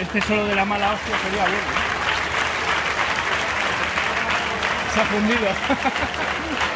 Este solo de la mala hostia sería bueno. ¿eh? Se ha fundido.